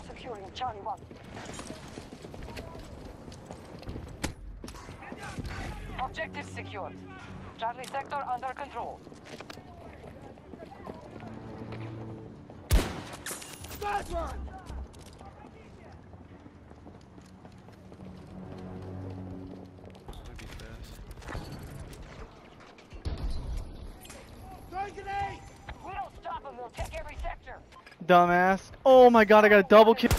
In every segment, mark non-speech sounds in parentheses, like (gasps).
are now securing Charlie 1. Objective secured. Charlie sector under control. Might be fast. We don't stop them, we'll take every sector. Dumbass. Oh my god, I got a double kill.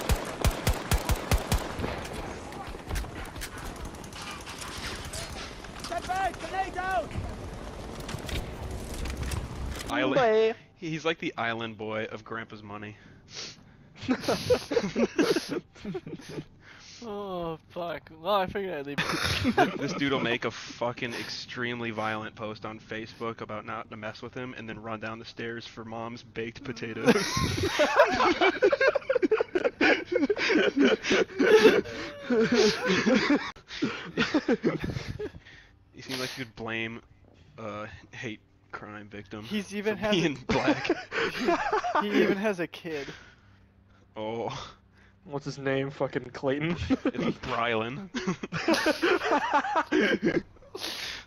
Island. He's like the island boy of Grandpa's money. (laughs) (laughs) Oh fuck. Well, I figured I'd leave. (laughs) This dude will make a fucking extremely violent post on Facebook about not to mess with him, and then run down the stairs for mom's baked potatoes. (laughs) you seem like you could blame a hate crime victim. He's even for has a- being black. (laughs) he even has a kid. oh, What's his name? Fucking Clayton. (laughs) it's Brylan.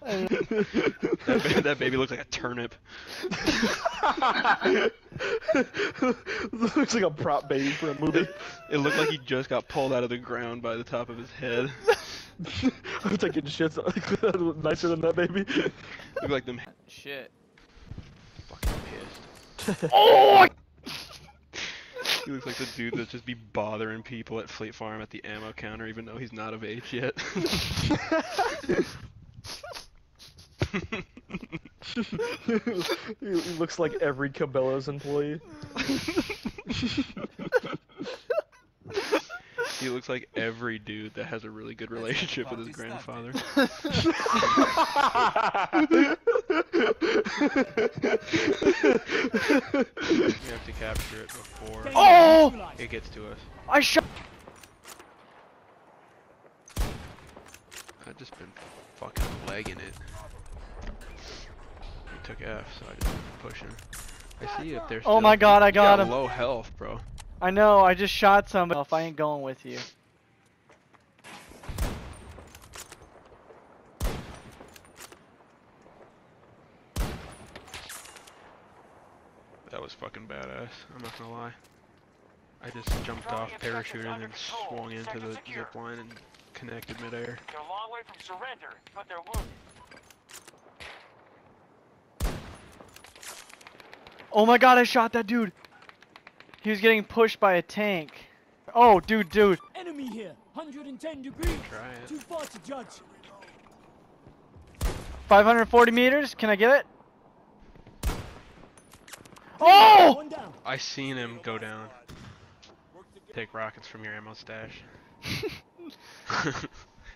that, ba- that baby looks like a turnip. (laughs) Looks like a prop baby for a movie. It looked like he just got pulled out of the ground by the top of his head. (laughs) I'm taking shits nicer than that baby. Look like them Shit. fucking pissed. Oh! He looks like the dude that just be bothering people at Fleet Farm at the ammo counter, even though he's not of age yet. he, (laughs) he looks like every Cabela's employee. he looks like every dude that has a really good relationship with his grandfather. (laughs) (laughs) We have to capture it before Oh! it gets to us. I shot. I've just been fucking legging it. We took F, so I just been pushing. I see oh you up there. Oh my. God, I You got him. Low health, bro. I know. I just shot somebody. If I ain't going with you. Was fucking badass. I'm not gonna lie. I just jumped off, parachuted, and then swung into the zip line and connected midair. They're a long way from surrender, but they're wounded. Oh my god, I shot that dude. He was getting pushed by a tank. Oh, dude, dude. Enemy here, 110 degrees. Try it. Too far to judge. 540 meters. Can I get it? Oh! I seen him go down. Take rockets from your ammo stash. (laughs)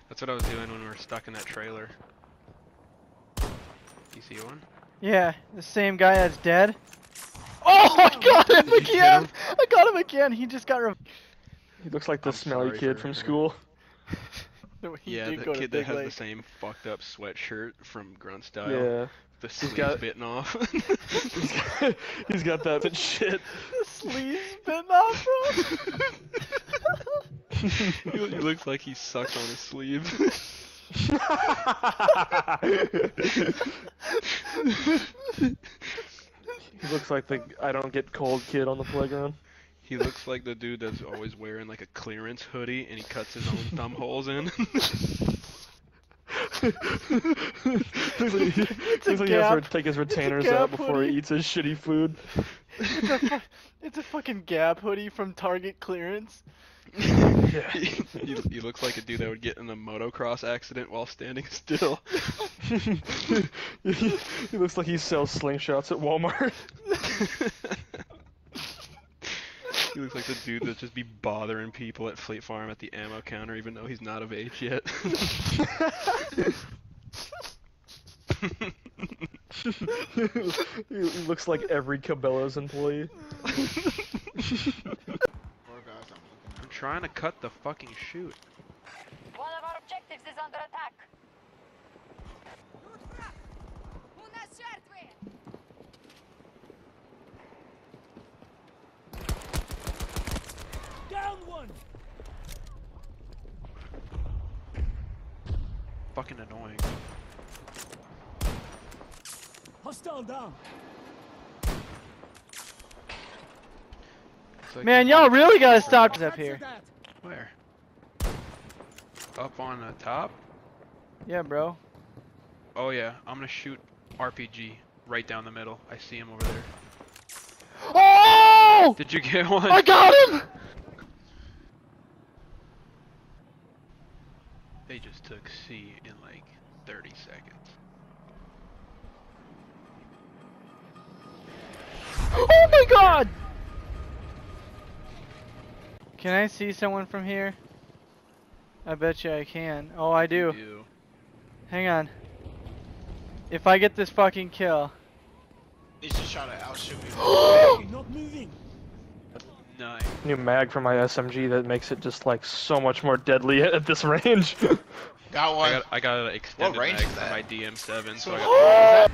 That's what I was doing when we were stuck in that trailer. You see one? Yeah, the same guy that's dead. Oh, oh I (laughs) got him Did again! him? I got him again. He just got. Re- He looks like the I'm smelly kid for from him. school. (laughs) He Yeah, the kid that Big has the same fucked up sweatshirt from Grunt Style. Yeah. The sleeves got- bitten off. (laughs) He's got, he's got that (laughs) shit. The sleeves bitten off, bro. he, he looks like he sucked on his sleeve. he looks like the I don't get cold kid on the playground. He looks like the dude that's always wearing like a clearance hoodie and he cuts his own thumb holes in. (laughs) looks like he, looks a like he has to take his retainers out before hoodie. he eats his shitty food. it's, a it's a fucking Gap hoodie from Target clearance. he, (laughs) he, he looks like a dude that would get in a motocross accident while standing still. he, (laughs) he looks like he sells slingshots at Walmart. He looks like the dude that just be bothering people at Fleet Farm at the ammo counter, even though he's not of age yet. (laughs) he looks like every Cabela's employee. (laughs) I'm trying to cut the fucking shoot. One of our objectives is under attack. Fucking annoying. Hostile down. Man, y'all really gotta stop up here. Where? Up on the top? Yeah, bro. Oh yeah, I'm gonna shoot RPG right down the middle. I see him over there. Oh! Did you get (laughs) one? I got him! Took C in like 30 seconds. Oh my god! Can I see someone from here? I bet you I can. Oh, I do. You Hang on. If I get this fucking kill. He's just trying to outshoot me. (gasps) Not moving. Nice. New mag for my SMG that makes it just like so much more deadly at this range. (laughs) Got I one. got I got an extended range mag for my DM7, so So- I got